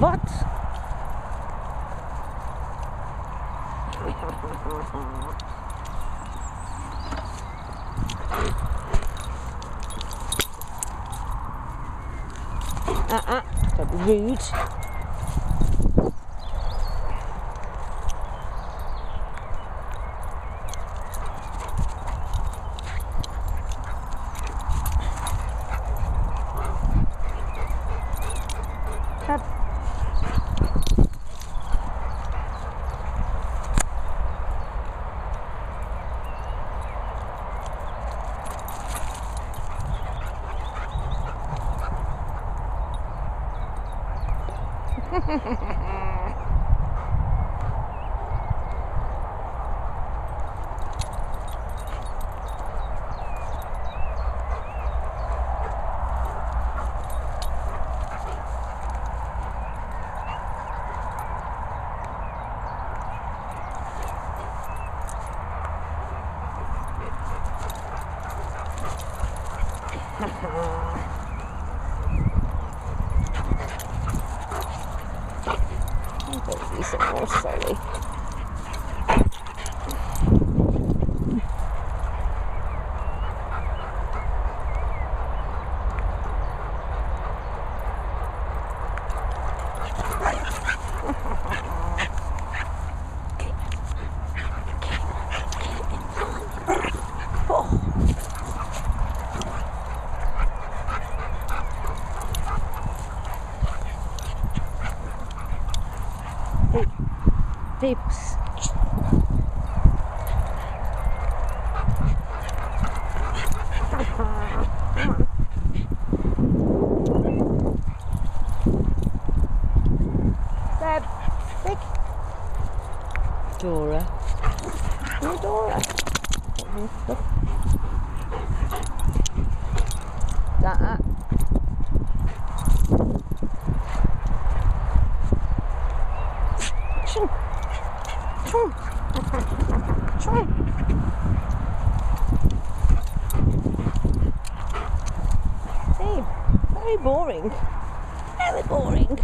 What? Uh-uh, don't be rude. Up. Baby, some more slowly. Deb, Vic. Dora. Dora. Choo. Babe. Very boring. Very boring.